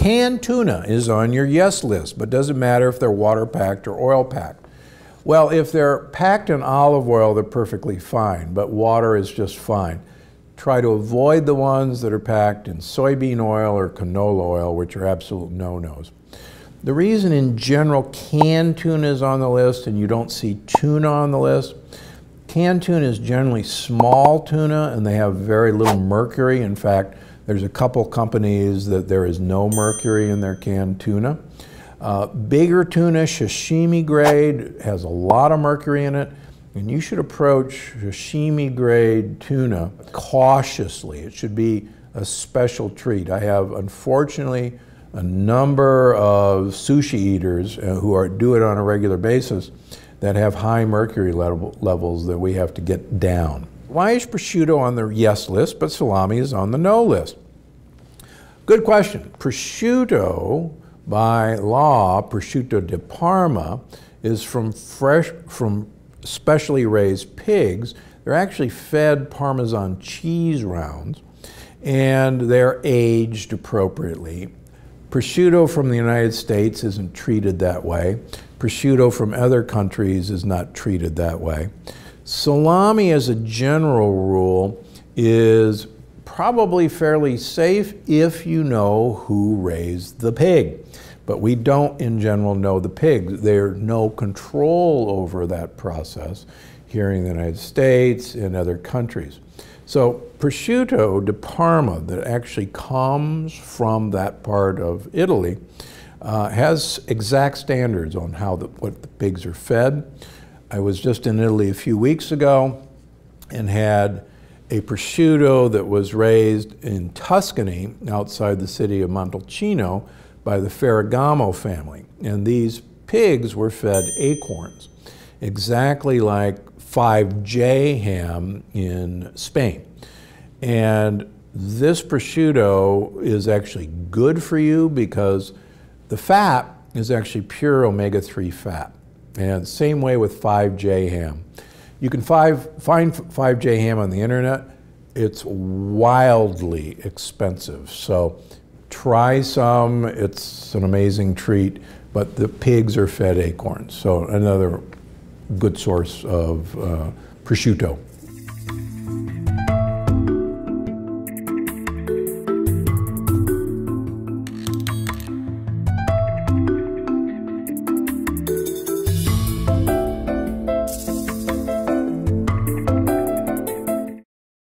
Canned tuna is on your yes list, but doesn't matter if they're water packed or oil packed. Well, if they're packed in olive oil, they're perfectly fine, but water is just fine. Try to avoid the ones that are packed in soybean oil or canola oil, which are absolute no-nos. The reason in general canned tuna is on the list and you don't see tuna on the list, canned tuna is generally small tuna and they have very little mercury. In fact, there's a couple companies that there is no mercury in their canned tuna. Uh, bigger tuna, sashimi grade, has a lot of mercury in it, and you should approach sashimi grade tuna cautiously. It should be a special treat. I have, unfortunately, a number of sushi eaters uh, who are, do it on a regular basis that have high mercury level, levels that we have to get down. Why is prosciutto on the yes list, but salami is on the no list? Good question. Prosciutto, by law, prosciutto di Parma, is from fresh, from specially raised pigs. They're actually fed Parmesan cheese rounds, and they're aged appropriately. Prosciutto from the United States isn't treated that way. Prosciutto from other countries is not treated that way. Salami, as a general rule, is probably fairly safe if you know who raised the pig. But we don't, in general, know the pigs. There's no control over that process here in the United States and other countries. So prosciutto di Parma that actually comes from that part of Italy uh, has exact standards on how the, what the pigs are fed. I was just in Italy a few weeks ago and had a prosciutto that was raised in Tuscany outside the city of Montalcino by the Ferragamo family. And these pigs were fed acorns, exactly like 5J ham in Spain. And this prosciutto is actually good for you because the fat is actually pure omega-3 fat. And same way with 5J ham. You can five, find 5J ham on the internet. It's wildly expensive. So try some. It's an amazing treat. But the pigs are fed acorns. So another good source of uh, prosciutto.